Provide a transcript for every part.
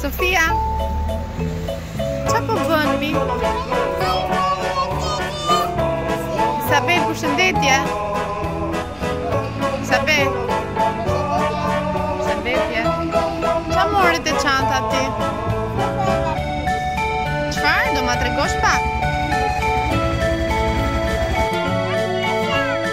Sofia Ça po bën mi? Isabel, përshëndetje Isabel Shëndetje Ça more te çanta ti? Çfarë, do ma tregosh pak?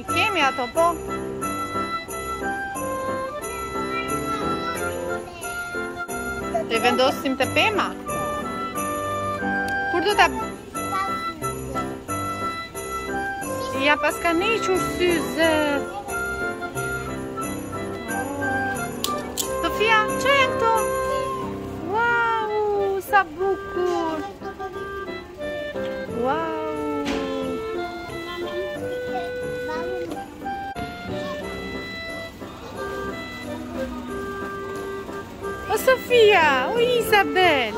I kemi ato po. T'i vendosim te pema. Kur do ta Ja paska nxjerrë syze Sofia, ç'janë këto? Wow, sa bukur O Sofia, o Isabel.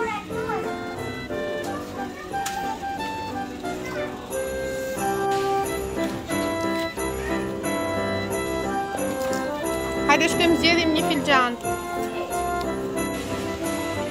Hajde shkojmë zgjedhim një filxhan.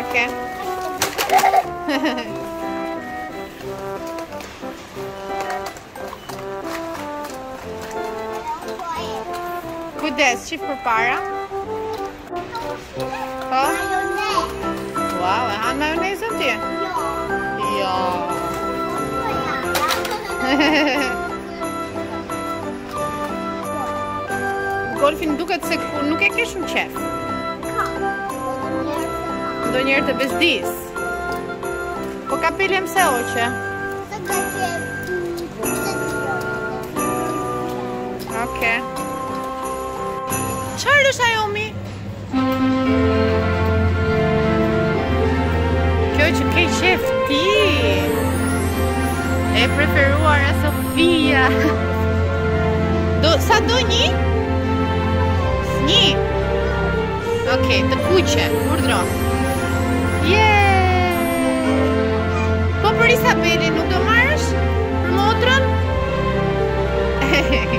Okay. Kujdes, shif përpara. Po? Wow, e ha majonezën ti? Jo. Jo. Golfin duket se nuk e ke shumë qejf. Ndonjëherë të bezdis. Po kapelen s'e hoqe. Oke. Çfarë është ajo mi? Kjo që ke qejf ti E preferuara e Sofias Do, sa do një? Një Ok, të kuqen, urdhro Yeah Po për Isabelin nuk do marrësh? Për motrën? Hehehe